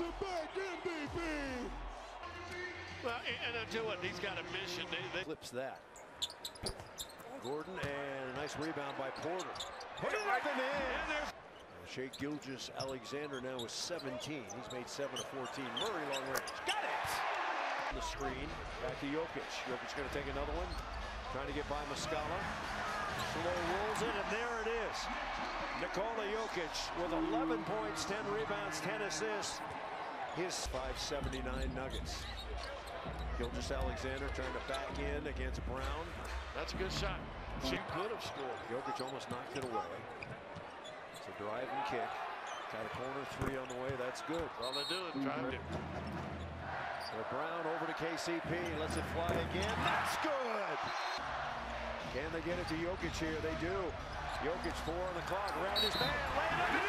back-to-back MVP. Well, and I tell you what, he's got a mission. They, they Flips that. Gordon and a nice rebound by Porter. Put it up and in. and there's Shai Gilgeous-Alexander now is 17. He's made 7 of 14. Murray long range. Got it! The screen. Back to Jokic. Jokic going to take another one. Trying to get by Muscala. Slow rolls it, and there it is. Nikola Jokic with 11 points, 10 rebounds, 10 assists. His 579 Nuggets. Gilgeous-Alexander trying to back in against Brown. that's a good shot. She could have scored. Jokic almost knocked it away. It's a drive and kick. Got a corner three on the way. That's good. They're doing, trying to. So Brown over to KCP. Lets it fly again. That's good. Can they get it to Jokic here? They do. Jokic four on the clock. Around his man. Laying up